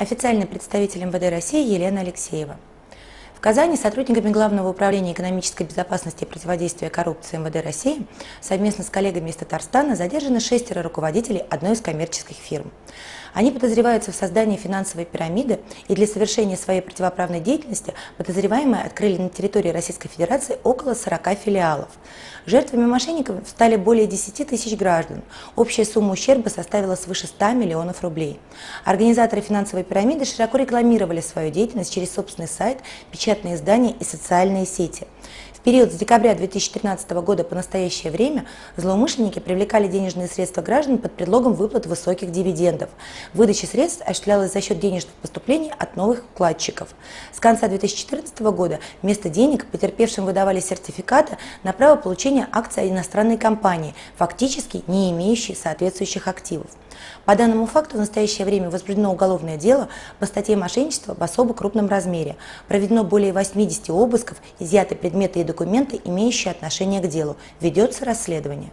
официальный представитель МВД России Елена Алексеева. В Казани сотрудниками Главного управления экономической безопасности и противодействия коррупции МВД России совместно с коллегами из Татарстана задержаны шестеро руководителей одной из коммерческих фирм. Они подозреваются в создании финансовой пирамиды и для совершения своей противоправной деятельности подозреваемые открыли на территории Российской Федерации около 40 филиалов. Жертвами мошенников стали более 10 тысяч граждан. Общая сумма ущерба составила свыше 100 миллионов рублей. Организаторы финансовой пирамиды широко рекламировали свою деятельность через собственный сайт, печатные издания и социальные сети. Период с декабря 2013 года по настоящее время злоумышленники привлекали денежные средства граждан под предлогом выплат высоких дивидендов. Выдача средств осуществлялась за счет денежных поступлений от новых вкладчиков. С конца 2014 года вместо денег потерпевшим выдавали сертификаты на право получения акций иностранной компании, фактически не имеющей соответствующих активов. По данному факту в настоящее время возбуждено уголовное дело по статье мошенничества в особо крупном размере. Проведено более 80 обысков, изъяты предметы и документы, имеющие отношение к делу. Ведется расследование.